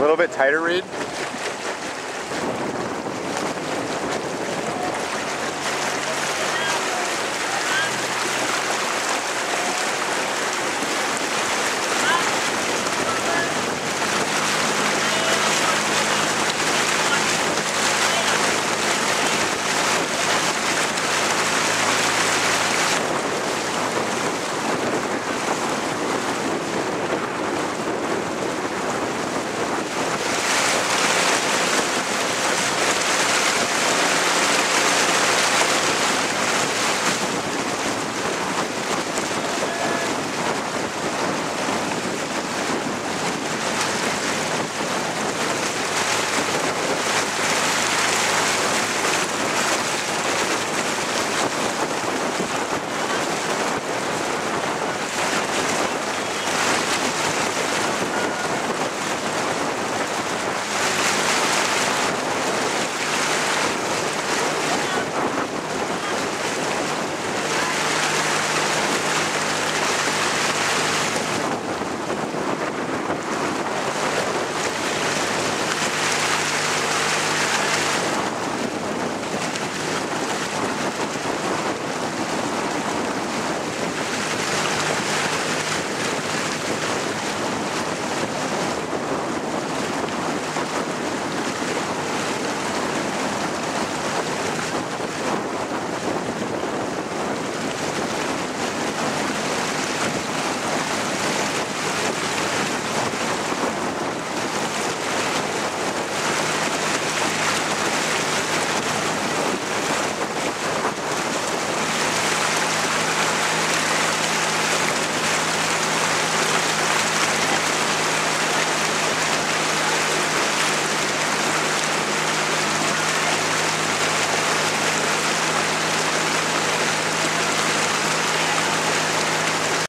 A little bit tighter read.